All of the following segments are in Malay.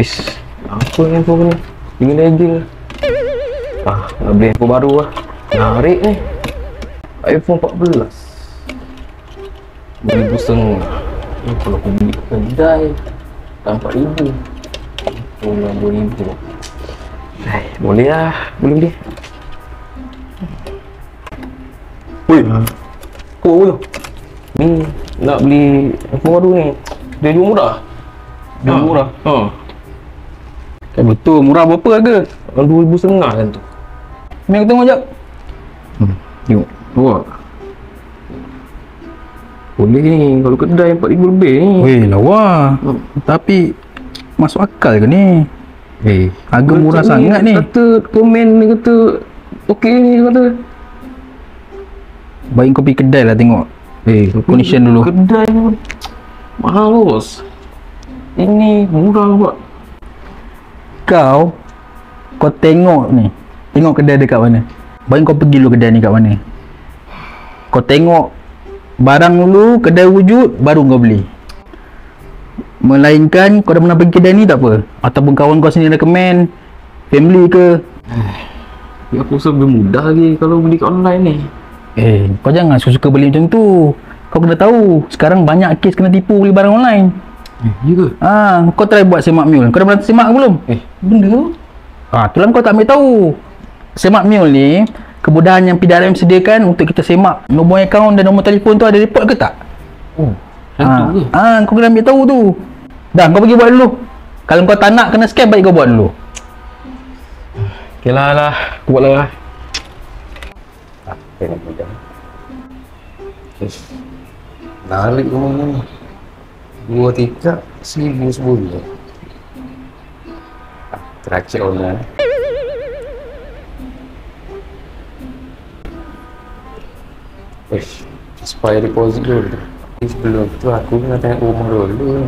Ish, apa ni handphone ni? Tinggal lagi lah. Ah, nak beli handphone baru lah. Menarik ni. iPhone 14. Beribu setengah. Ni kalau aku beli kedai, tak empat ribu. Pulang dua ribu. Eh, boleh lah. Boleh beli. Weh, kau apa tu? Ni, nak beli handphone baru ni. Dia jual murah. Jual Ha. murah. Ha. Kan betul, murah berapa harga? Ribu setengah kan tu. Ni aku tengok jap. Hmm. Tengok. Wah. Boleh ni. Kalau kedai empat ribu lebih ni. Weh, lawa. Hmm. Tapi masuk akal ke ni? Eh, Harga murah sangat ni. Kata komen ni kata okey ni dia kata. Baik kau pergi kedai lah tengok. Eh, condition dulu. Kedai pun mahal bos. Ini murah buat. Kau kau tengok ni. Tengok kedai dekat mana. Baik kau pergi dulu kedai ni kat mana. Kau tengok barang dulu, kedai wujud baru kau beli. Melainkan kau dah pernah pergi kedai ni tak apa? Ataupun kawan kau sini recommend family ke? Ya, aku rasa lebih mudah lagi kalau beli kat online ni. Eh, kau jangan suka-suka beli macam tu. Kau kena tahu, sekarang banyak kes kena tipu beli barang online. Eh, ya ke? Ah, kau try buat semak mule. Kau dah pernah semak ke belum? Eh, benda tu? Ah, tu lah kau tak ambil tahu. Semak mule ni kemudahan yang PDRM sediakan untuk kita semak nombor akaun dan nombor telefon tu ada report ke tak? Oh, Ah, satu ke? ah, kau kena ambil tahu tu. Dah, kau pergi buat dulu. Kalau kau tak nak kena scam, baik kau buat dulu. Okey lah lah. Aku buat lah. Ah, tengok macam. Ish. Narik rumah ni. Dua tikar, seribu sebulan. Ah, Teracik orang ni. Ish, supaya deposit dulu. Ish, sebelum tu aku kena tengok rumah dulu.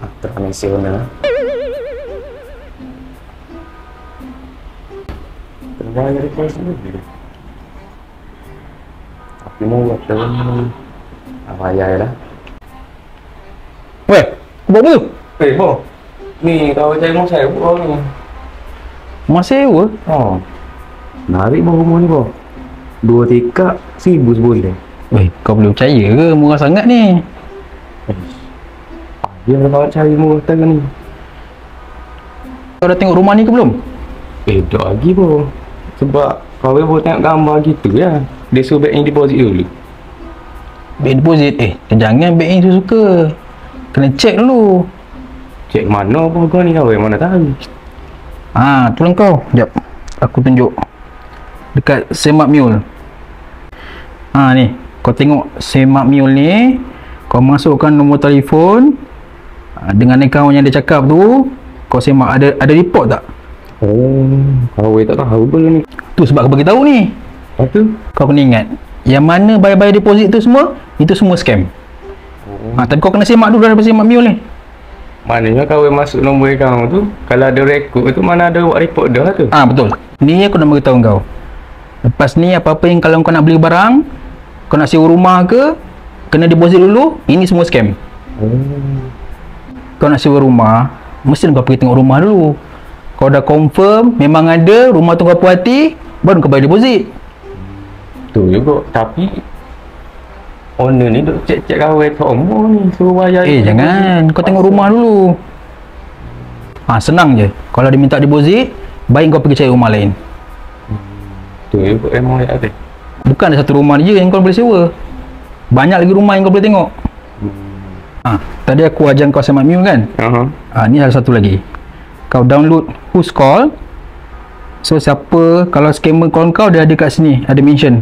Ah, tradisional. Kena bayar deposit dulu. Tapi mau buat tu Ah, bayar lah. Buat apa tu? Eh, bo. Ni kau cari rumah saya bo ni. Rumah sewa? Oh. Narik bo rumah ni bo. Dua tikar, seribu sebulan. Weh, kau boleh percaya ke murah sangat ni? Dia nak bawa cari rumah kata ni. Kau dah tengok rumah ni ke belum? Eh, tak lagi bo. Sebab kau boleh tengok gambar gitu ya. Dia suruh bank deposit dulu. Bank deposit? Eh, jangan bank yang suka. Kena check dulu. Cek mana pun kau ni kau mana tahu. Ha, tolong kau. Jap. Aku tunjuk. Dekat Semak Mule. Ha ni. Kau tengok Semak Mule ni. Kau masukkan nombor telefon. Ha, dengan akaun yang dia cakap tu. Kau semak. Ada ada report tak? Oh, kau tak tahu pun ni. Tu sebab aku bagi tahu ni. Apa? Kau kena ingat. Yang mana bayar-bayar deposit tu semua. Itu semua scam. Oh. Ha, tapi kau kena semak dulu daripada Semak Mule ni. Maknanya kau masuk nombor akaun tu, kalau ada rekod tu mana ada buat report dah tu. Ah betul. Ni aku nak beritahu kau. Lepas ni apa-apa yang kalau kau nak beli barang, kau nak sewa rumah ke, kena deposit dulu, ini semua scam. Oh. Kau nak sewa rumah, mesti kau pergi tengok rumah dulu. Kau dah confirm memang ada, rumah tu kau puas hati, baru kau bayar deposit. Tu juga. Tapi owner ni duk cek-cek kawan sombong ni suruh bayar. Eh jangan, kau tengok rumah dulu. Ha senang je. Kalau dia minta deposit, baik kau pergi cari rumah lain. Tu juga emang ya ada. Bukan ada satu rumah je yang kau boleh sewa. Banyak lagi rumah yang kau boleh tengok. Ha, tadi aku ajar kau semak mule kan? Aha. Ah ni ada satu lagi. Kau download Who's Call. So siapa kalau scammer call kau dia ada kat sini, ada mention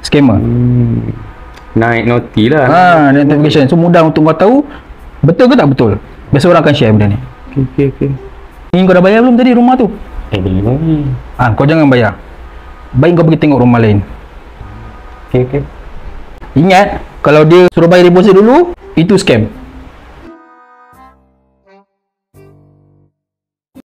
scammer. Hmm. Naik noti lah. Ha, ada notification. So mudah untuk kau tahu betul ke tak betul. Biasa orang akan share benda ni. Okey okey okey. Ni kau dah bayar belum tadi rumah tu? Eh beli lagi. Ah, kau jangan bayar. Baik kau pergi tengok rumah lain. Okey okey. Ingat, kalau dia suruh bayar deposit dulu, itu scam.